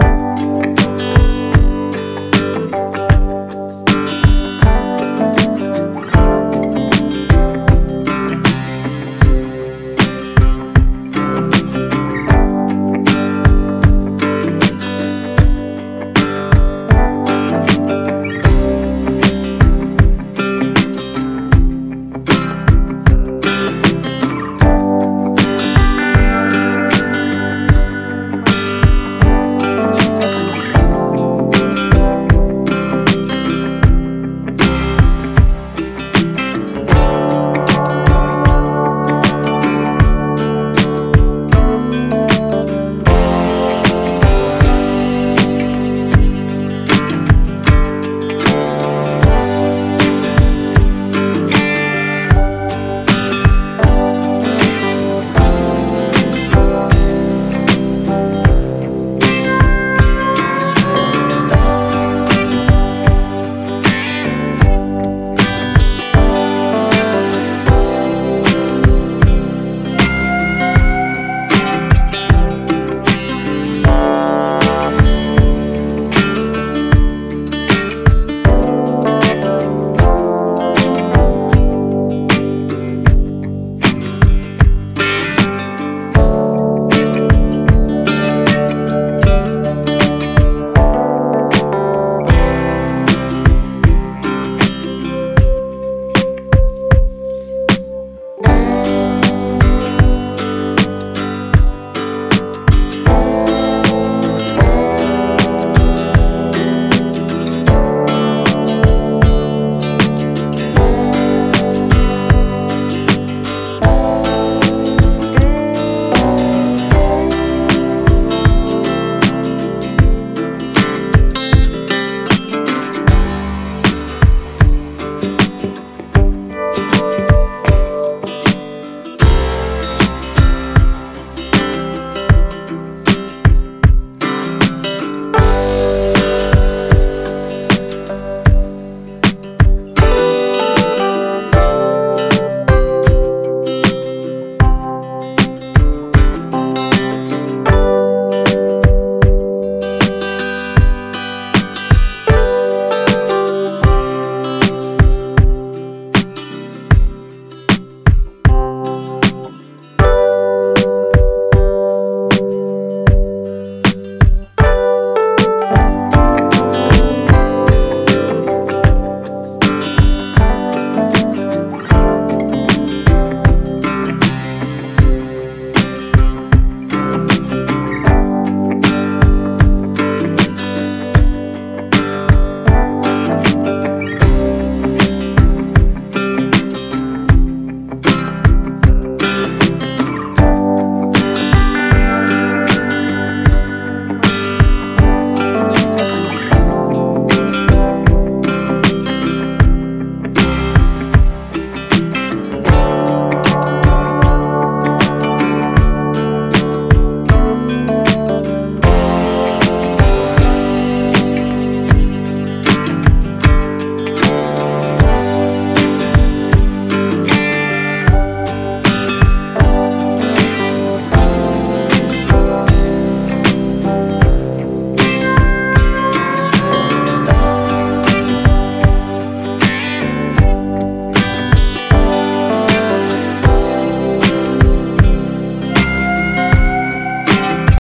you